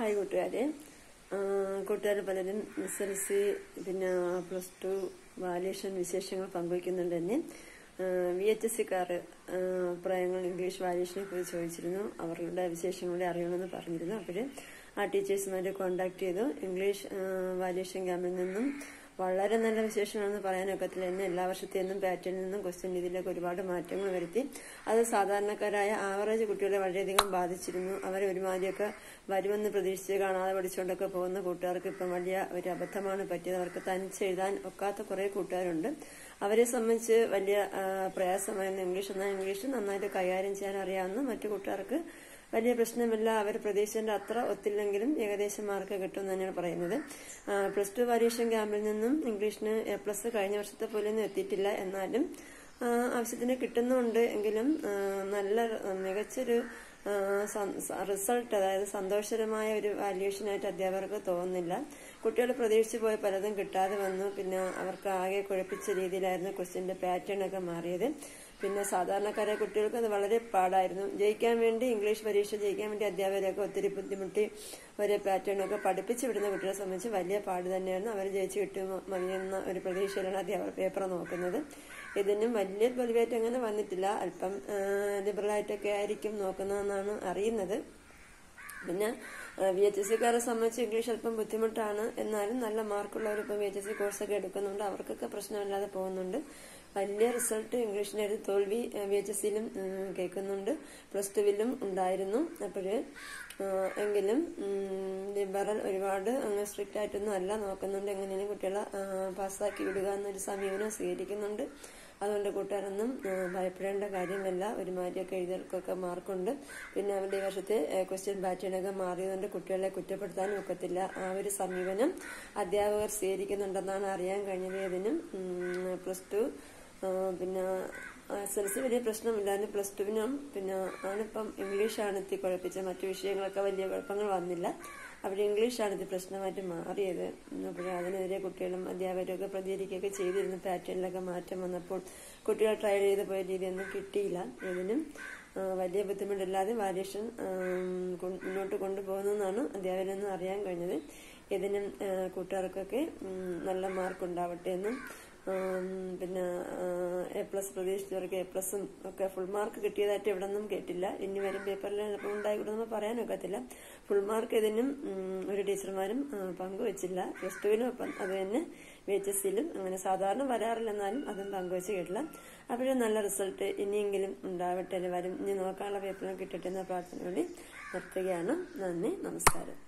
Hi കൂട്ടുകാരെ. കൂട്ടുകാർ പലരും എസ് എൽ സി പിന്നെ പ്ലസ് ടു വാല്യേഷൻ വിശേഷങ്ങൾ പങ്കുവയ്ക്കുന്നുണ്ട് തന്നെ വി എച്ച് എസ് സിക്കാർ അഭിപ്രായങ്ങൾ ഇംഗ്ലീഷ് വാല്യൂഷനെ കുറിച്ച് ചോദിച്ചിരുന്നു. അവരുടെ വിശേഷങ്ങളെ അറിയണമെന്ന് പറഞ്ഞിരുന്നു. അപ്പോൾ ആ ടീച്ചേഴ്സുമായിട്ട് കോണ്ടാക്ട് ചെയ്തു. ഇംഗ്ലീഷ് വാല്യേഷൻ ക്യാമ്പിൽ നിന്നും വളരെ നല്ല വിശേഷമാണെന്ന് പറയാനൊക്കത്തില്ല. എന്നെ എല്ലാ വർഷത്തെയും പാറ്റേണിൽ നിന്നും ക്വസ്റ്റ്യൻ രീതിയിലേക്ക് ഒരുപാട് മാറ്റങ്ങൾ വരുത്തി. അത് സാധാരണക്കാരായ ആവറേജ് കുട്ടികളെ വളരെയധികം ബാധിച്ചിരുന്നു. അവരെ ഒരുമാതിരിയൊക്കെ വരുമെന്ന് പ്രതീക്ഷിച്ച് കാണാതെ പഠിച്ചുകൊണ്ടൊക്കെ പോകുന്ന കൂട്ടുകാർക്ക് ഇപ്പം വലിയ ഒരു അബദ്ധമാണ് പറ്റിയത്. അവർക്ക് തനിച്ചെഴുതാൻ ഒക്കാത്ത കുറേ കൂട്ടുകാരുണ്ട്. അവരെ സംബന്ധിച്ച് വലിയ പ്രയാസമായിരുന്നു. ഇംഗ്ലീഷ് എന്നാൽ ഇംഗ്ലീഷ് നന്നായിട്ട് കൈകാര്യം ചെയ്യാൻ അറിയാവുന്ന മറ്റു കൂട്ടുകാർക്ക് വലിയ പ്രശ്നമില്ല അവർ പ്രതീക്ഷിച്ചതിന്റെ അത്ര ഒത്തില്ലെങ്കിലും ഏകദേശം മാർക്ക് കിട്ടും തന്നെയാണ് പറയുന്നത്. പ്ലസ് ടു പരീക്ഷ ക്യാമ്പിൽ നിന്നും ഇംഗ്ലീഷിന് എ പ്ലസ് കഴിഞ്ഞ വർഷത്തെ പോലെ ഒന്നും എത്തിയിട്ടില്ല എന്നാലും ആവശ്യത്തിന് കിട്ടുന്നുണ്ട് എങ്കിലും നല്ല മികച്ചൊരു റിസൾട്ട് അതായത് സന്തോഷകരമായ ഒരു വാല്യൂഷനായിട്ട് അധ്യാപകർക്ക് തോന്നുന്നില്ല. കുട്ടികൾ പ്രതീക്ഷിച്ചു പോയ പലതും കിട്ടാതെ വന്നു. പിന്നെ അവർക്ക് ആകെ കുഴപ്പിച്ച രീതിയിലായിരുന്നു ക്വസ്റ്റ്യന്റെ പാറ്റേൺ ഒക്കെ മാറിയത്. പിന്നെ സാധാരണക്കാരായ കുട്ടികൾക്ക് അത് വളരെ പാടായിരുന്നു. ജയിക്കാൻ വേണ്ടി ഇംഗ്ലീഷ് പരീക്ഷ ജയിക്കാൻ വേണ്ടി അധ്യാപകരൊക്കെ ഒത്തിരി ബുദ്ധിമുട്ടി ഒരേ പാറ്റേൺ ഒക്കെ പഠിപ്പിച്ചു വിടുന്ന കുട്ടികളെ സംബന്ധിച്ച് വലിയ പാട് തന്നെയായിരുന്നു. അവർ ജയിച്ചു കിട്ടും മതിയെന്ന ഒരു പ്രതീക്ഷയിലാണ് അധ്യാപകർ പേപ്പർ നോക്കുന്നത്. ഇതിനും വലിയ പൊലിവേറ്റ് അങ്ങനെ വന്നിട്ടില്ല. അല്പം ലിബറലായിട്ടൊക്കെ ആയിരിക്കും നോക്കുന്നതെന്നാണ് അറിയുന്നത്. പിന്നെ വി എച്ച് എസ് സിക്കാരെ സംബന്ധിച്ച് ഇംഗ്ലീഷ് അല്പം ബുദ്ധിമുട്ടാണ്. എന്നാലും നല്ല മാർക്കുള്ളവർ ഇപ്പം വി എച്ച് എസ് സി കോഴ്സൊക്കെ എടുക്കുന്നുണ്ട്. അവർക്കൊക്കെ പ്രശ്നമില്ലാതെ പോകുന്നുണ്ട്. വലിയ റിസൾട്ട് ഇംഗ്ലീഷിന്റെ തോൽവി വി എച്ച് എസ് സിയിലും കേൾക്കുന്നുണ്ട്. പ്ലസ് ടുവിലും ഉണ്ടായിരുന്നു. അപ്പോഴ് എങ്കിലും ലിബറൽ ഒരുപാട് അങ്ങനെ സ്ട്രിക്റ്റ് ആയിട്ടൊന്നും അല്ല നോക്കുന്നുണ്ട്. എങ്ങനെയാണ് കുട്ടികളെ പാസ്സാക്കി വിടുക എന്നൊരു സമീപനം സ്വീകരിക്കുന്നുണ്ട്. അതുകൊണ്ട് കൂട്ടുകാരൊന്നും ഭയപ്പെടേണ്ട കാര്യമല്ല. ഒരുമാതിരിയൊക്കെ എഴുതിയവർക്കൊക്കെ മാർക്കുണ്ട്. പിന്നെ അവരുടെ ഈ വർഷത്തെ ക്വസ്റ്റ്യൻ പാറ്റേണൊക്കെ മാറിയതുകൊണ്ട് കുട്ടികളെ കുറ്റപ്പെടുത്താനും ഒക്കത്തില്ല. ആ ഒരു സമീപനം അധ്യാപകർ സ്വീകരിക്കുന്നുണ്ടെന്നാണ് അറിയാൻ കഴിഞ്ഞത് ഇതിനും പ്ലസ് ടു പിന്നെ എസ് എൽ സി വലിയ പ്രശ്നമില്ലായിരുന്നു പ്ലസ് ടുവിനും പിന്നെ ആണിപ്പം ഇംഗ്ലീഷാണ് എത്തി കുഴപ്പിച്ചത് മറ്റു വിഷയങ്ങളൊക്കെ വലിയ കുഴപ്പങ്ങൾ വന്നില്ല. അവിടെ ഇംഗ്ലീഷാണ് ഇത് പ്രശ്നമായിട്ട് മാറിയത്. അപ്പോൾ അതിനെതിരെ കുട്ടികളും അധ്യാപകരൊക്കെ പ്രതികരിക്കുകയൊക്കെ ചെയ്തിരുന്ന. പാറ്റേണിലൊക്കെ മാറ്റം വന്നപ്പോൾ കുട്ടികൾ ട്രൈ ചെയ്ത് പോയ രീതിയൊന്നും കിട്ടിയില്ല. ഇതിനും വലിയ ബുദ്ധിമുട്ടില്ലാതെ വാരിയേഷൻ മുന്നോട്ട് കൊണ്ടുപോകുന്നതെന്നാണ് അധ്യാപകരെന്ന് അറിയാൻ കഴിഞ്ഞത്. ഇതിനും കൂട്ടുകാർക്കൊക്കെ നല്ല മാർക്ക് ഉണ്ടാവട്ടെ എന്നും പിന്നെ എ പ്ലസ് പ്രതീക്ഷിച്ചവർക്ക് എ പ്ലസും ഒക്കെ ഫുൾ മാർക്ക് കിട്ടിയതായിട്ട് ഇവിടെ നിന്നും കേട്ടില്ല. ഇനി വരും പേപ്പറിൽ ചിലപ്പോൾ ഉണ്ടായിക്കൂടെ പറയാനൊക്കത്തില്ല. ഫുൾ മാർക്ക് ഇതിനും ഒരു ടീച്ചർമാരും പങ്കുവച്ചില്ല. പ്ലസ് ടുവിനും ഒപ്പം അത് തന്നെ വി എച്ച് എസ് സിയിലും അങ്ങനെ സാധാരണ വരാറില്ല എന്നാലും അതും പങ്കുവച്ച് കേട്ടില്ല. അപ്പോഴും നല്ല റിസൾട്ട് ഇനിയെങ്കിലും ഉണ്ടാവട്ടെ വരും. ഇനി നോക്കാനുള്ള പേപ്പറിനും കിട്ടട്ടെ എന്ന പ്രാർത്ഥന വേണ്ടി നിർത്തുകയാണ്. നന്ദി നമസ്കാരം.